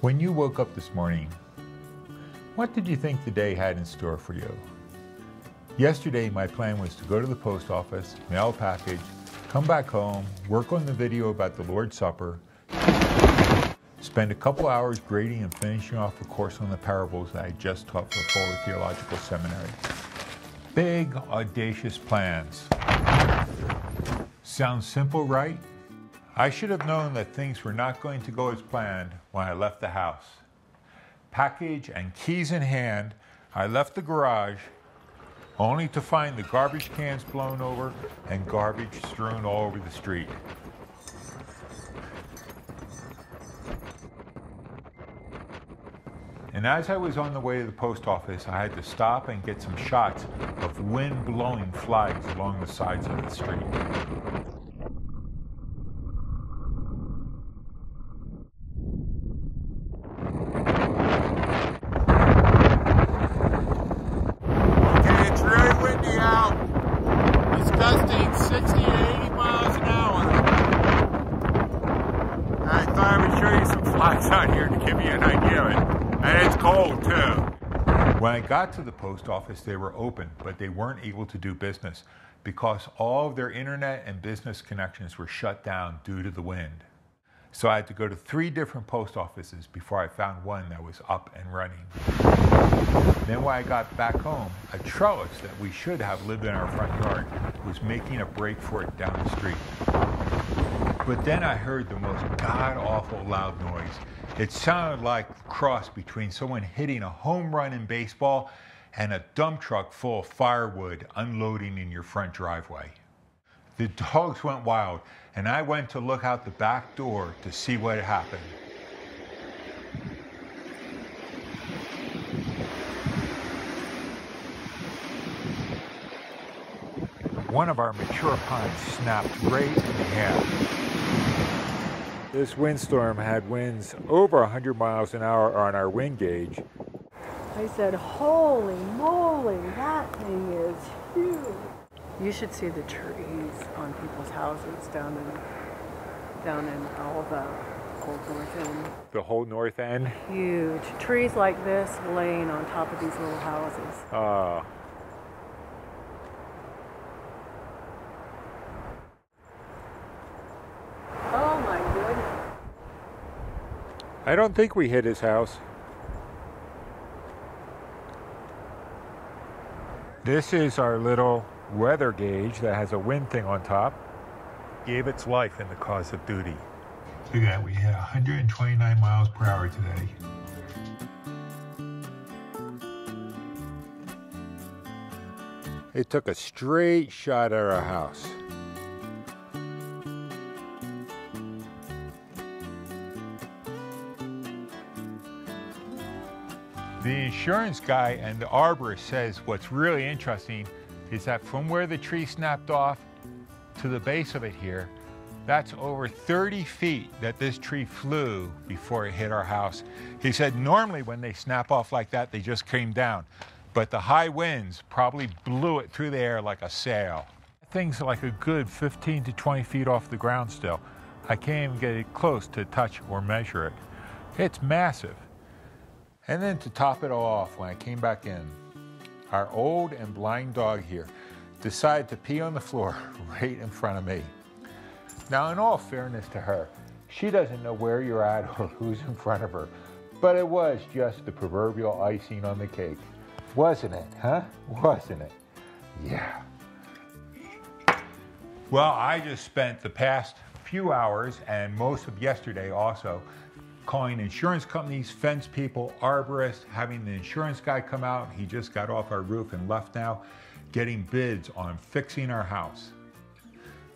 When you woke up this morning, what did you think the day had in store for you? Yesterday, my plan was to go to the post office, mail a package, come back home, work on the video about the Lord's Supper, spend a couple hours grading and finishing off a course on the parables that I just taught for Fuller Theological Seminary. Big, audacious plans. Sounds simple, right? I should have known that things were not going to go as planned when I left the house. Package and keys in hand, I left the garage only to find the garbage cans blown over and garbage strewn all over the street. And as I was on the way to the post office, I had to stop and get some shots of wind blowing flags along the sides of the street. Okay, it's really windy out. It's gusting 60 to 80 miles an hour. I thought I would show you some flies out here to give you an idea of it. And it's cold too. When I got to the post office, they were open, but they weren't able to do business because all of their internet and business connections were shut down due to the wind. So I had to go to three different post offices before I found one that was up and running. Then when I got back home, a trellis that we should have lived in our front yard was making a break for it down the street. But then I heard the most god awful loud noise. It sounded like a cross between someone hitting a home run in baseball and a dump truck full of firewood unloading in your front driveway. The dogs went wild, and I went to look out the back door to see what had happened. One of our mature pines snapped right in half. This windstorm had winds over 100 miles an hour on our wind gauge. I said, holy moly, that thing is huge. You should see the trees on people's houses down in down in all the Old North End. The whole north end. Huge. Trees like this laying on top of these little houses. Uh, Oh my goodness. I don't think we hit his house. This is our little weather gauge that has a wind thing on top. Gave its life in the cause of duty. Look at that, we hit 129 miles per hour today. It took a straight shot at our house. The insurance guy and the arborist says what's really interesting is that from where the tree snapped off to the base of it here, that's over 30 feet that this tree flew before it hit our house. He said normally when they snap off like that, they just came down. But the high winds probably blew it through the air like a sail. Things like a good 15 to 20 feet off the ground still. I can't even get it close to touch or measure it. It's massive. And then to top it all off, when I came back in, our old and blind dog here decided to pee on the floor right in front of me. Now, in all fairness to her, she doesn't know where you're at or who's in front of her, but it was just the proverbial icing on the cake. Wasn't it, huh? Wasn't it? Yeah. Well, I just spent the past few hours and most of yesterday also calling insurance companies, fence people, arborists, having the insurance guy come out. He just got off our roof and left now, getting bids on fixing our house.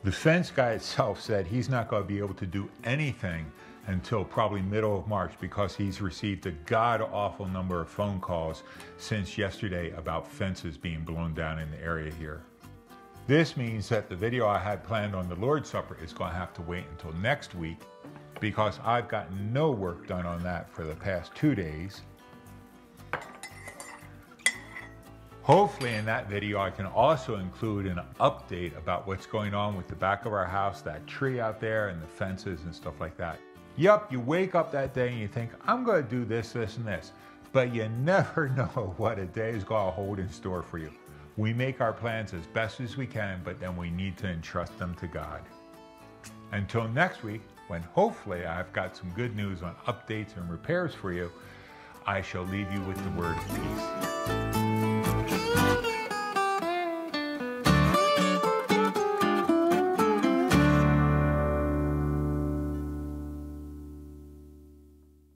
The fence guy itself said he's not going to be able to do anything until probably middle of March because he's received a god awful number of phone calls since yesterday about fences being blown down in the area here. This means that the video I had planned on the Lord's Supper is going to have to wait until next week because I've gotten no work done on that for the past two days. Hopefully in that video I can also include an update about what's going on with the back of our house, that tree out there and the fences and stuff like that. Yup, you wake up that day and you think, I'm gonna do this, this, and this. But you never know what a day is gonna hold in store for you. We make our plans as best as we can, but then we need to entrust them to God. Until next week, when hopefully I've got some good news on updates and repairs for you, I shall leave you with the word peace.